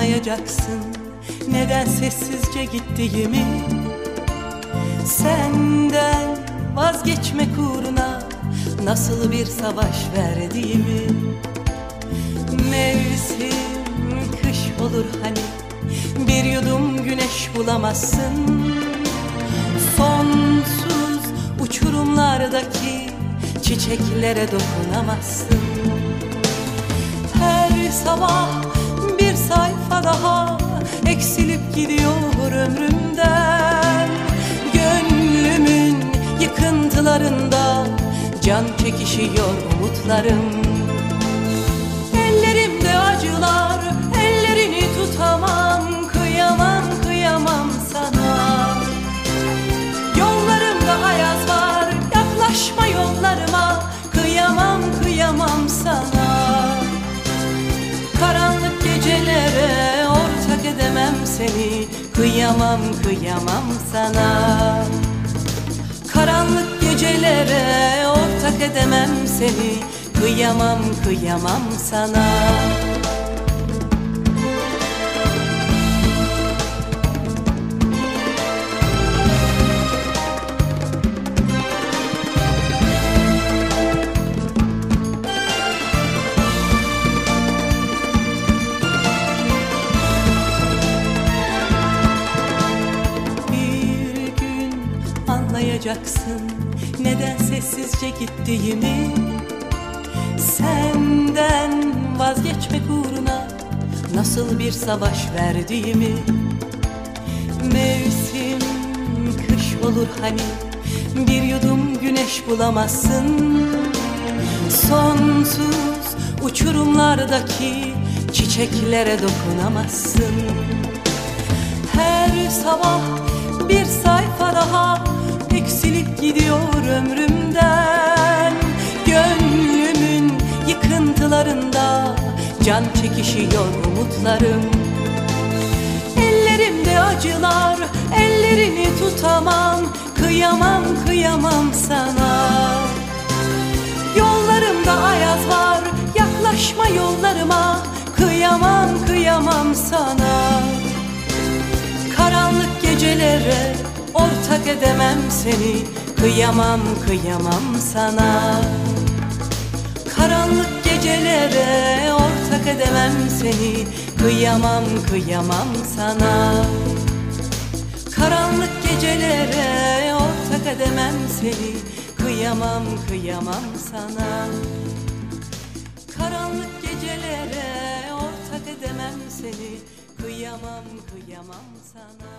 anlayacaksın Neden sessizce gittiğimi. Senden vazgeçmek uğruna Nasıl bir savaş verdiğimi. Mevsim kış olur hani Bir yudum güneş bulamazsın. Sonsuz uçurumlardaki Çiçeklere dokunamazsın yıkıntılarında Can çekişiyor umutlarım. Ellerimde acılar Ellerini tutamam Kıyamam kıyamam sana. Yollarımda ayaz var Yaklaşma yollarıma Kıyamam kıyamam sana. Karanlık gecelere ortak edemem seni Kıyamam kıyamam sana. Karanlık gecelere ortak edemem seni. Kıyamam kıyamam sana. Anlayacaksın neden sessizce gittiğimi Senden vazgeçmek uğruna nasıl bir savaş verdiğimi Mevsim kış olur hani bir yudum güneş bulamazsın. Sonsuz uçurumlardaki çiçeklere dokunamazsın. Her sabah bir sayfa can çekişiyor umutlarım. Ellerimde acılar, ellerini tutamam Kıyamam, kıyamam sana. Yollarımda ayaz var, yaklaşma yollarıma Kıyamam, kıyamam sana. Karanlık gecelere ortak edemem seni Kıyamam kıyamam sana. Karanlık gecelere ortak edemem seni. Kıyamam kıyamam sana. Karanlık gecelere ortak edemem seni. Kıyamam kıyamam sana. Karanlık gecelere ortak edemem seni. Kıyamam kıyamam sana